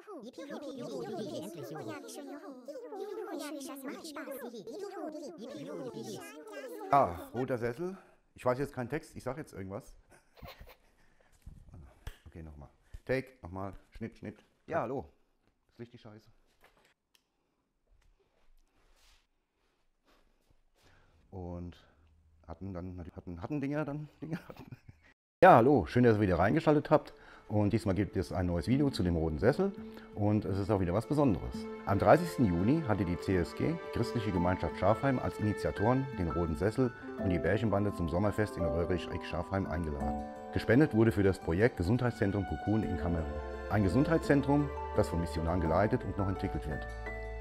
Juhu. Juhu, juhu. Juhu. Juhu. Ah, roter Sessel. Ich weiß jetzt keinen Text, ich sage jetzt irgendwas. Okay, nochmal. Take, nochmal. Schnitt, Schnitt. Ja, hallo. Ist richtig scheiße. Und hatten dann, hatten, hatten Dinger dann, Dinger hatten. Ja, hallo, schön, dass ihr wieder reingeschaltet habt. Und diesmal gibt es ein neues Video zu dem roten Sessel und es ist auch wieder was Besonderes. Am 30. Juni hatte die CSG, Christliche Gemeinschaft Schafheim, als Initiatoren den roten Sessel und die Bärchenbande zum Sommerfest in Röhrig-Schafheim eingeladen. Gespendet wurde für das Projekt Gesundheitszentrum Kukun in Kamerun. Ein Gesundheitszentrum, das von Missionaren geleitet und noch entwickelt wird.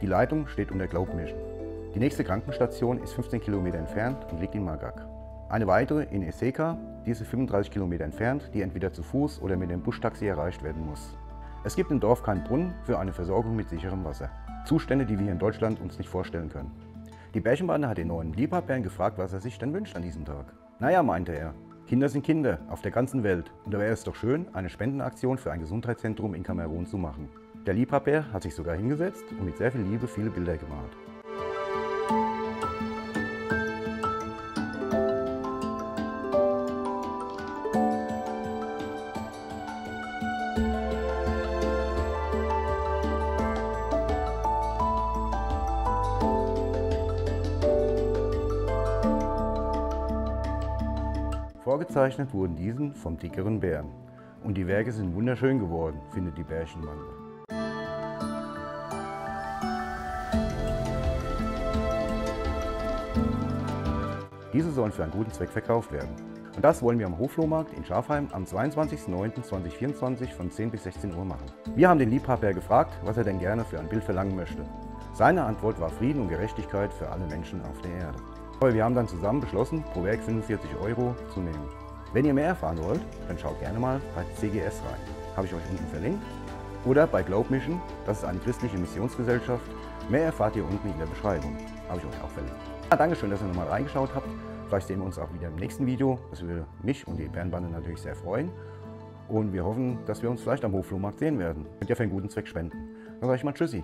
Die Leitung steht unter Globe Mission. Die nächste Krankenstation ist 15 Kilometer entfernt und liegt in Magak. Eine weitere in Eseka, diese 35 Kilometer entfernt, die entweder zu Fuß oder mit dem Buschtaxi erreicht werden muss. Es gibt im Dorf keinen Brunnen für eine Versorgung mit sicherem Wasser. Zustände, die wir in Deutschland uns nicht vorstellen können. Die Bärchenbande hat den neuen Liebhabbären gefragt, was er sich denn wünscht an diesem Tag. Naja, meinte er, Kinder sind Kinder auf der ganzen Welt und da wäre es doch schön, eine Spendenaktion für ein Gesundheitszentrum in Kamerun zu machen. Der Liebhabbär hat sich sogar hingesetzt und mit sehr viel Liebe viele Bilder gemalt. Vorgezeichnet wurden diesen vom dickeren Bären. Und die Werke sind wunderschön geworden, findet die Bärchenbande. Diese sollen für einen guten Zweck verkauft werden. Und das wollen wir am Hoflohmarkt in Schafheim am 22.09.2024 von 10 bis 16 Uhr machen. Wir haben den Liebhaber gefragt, was er denn gerne für ein Bild verlangen möchte. Seine Antwort war Frieden und Gerechtigkeit für alle Menschen auf der Erde. Wir haben dann zusammen beschlossen, pro Werk 45 Euro zu nehmen. Wenn ihr mehr erfahren wollt, dann schaut gerne mal bei CGS rein. Habe ich euch unten verlinkt. Oder bei Globe Mission, das ist eine christliche Missionsgesellschaft. Mehr erfahrt ihr unten in der Beschreibung. Habe ich euch auch verlinkt. Ja, Dankeschön, dass ihr nochmal reingeschaut habt. Vielleicht sehen wir uns auch wieder im nächsten Video. Das würde mich und die Bärenbande natürlich sehr freuen. Und wir hoffen, dass wir uns vielleicht am Hofflohmarkt sehen werden. Könnt ihr für einen guten Zweck spenden. Dann sage ich mal Tschüssi.